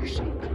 mercy.